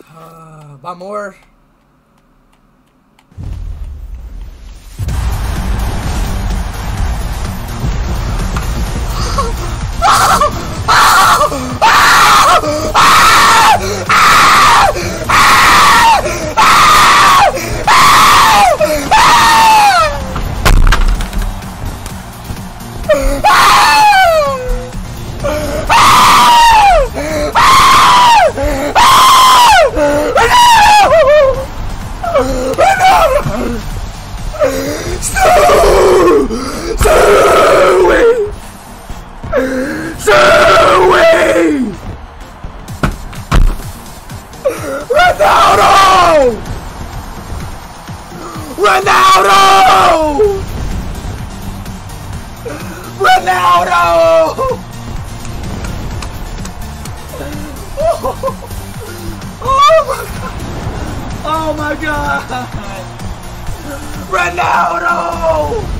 Uh, buy more. Zoe! Ronaldo! Ronaldo! Ronaldo! Oh my god! Oh my god! Ronaldo!